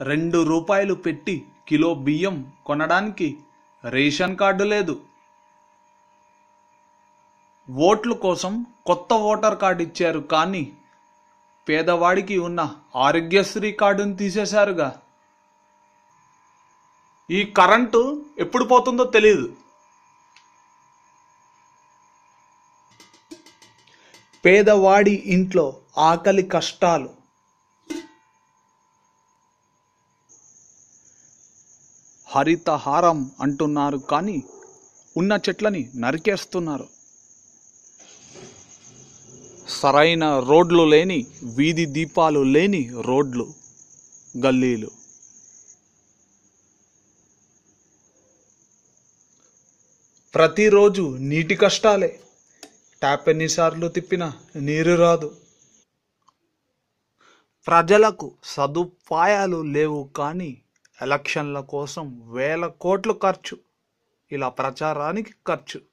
రెండు రూపాయలు పెట్టి కిలో బియ్యం కొనడానికి రేషన్ కార్డు లేదు. ఓట్లు కోసం కొత్త ఓటర్ కార్డు ఇచ్చారు కానీ పేదవాడికి ఉన్న ఆరోగ్యశ్రీ కార్డును తీసేశారుగా. ఈ కరెంటు ఎప్పుడు పోతుందో తెలియదు పేదవాడి ఇంట్లో ఆకలి కష్టాలు హరితహారం అంటున్నారు కానీ ఉన్న చెట్లని నరికేస్తున్నారు. సరైన రోడ్లు లేని వీధి దీపాలు లేని రోడ్లు గల్లీలు. ప్రతిరోజు నీటి కష్టాలే. ట్యాప్ ఎన్నిసార్లు తిప్పినా నీరు రాదు. ప్రజలకు సదుపాయాలు లేవు కానీ ఎలక్షన్ల కోసం వేల కోట్లు ఖర్చు. ఇలా ప్రచారానికి ఖర్చు.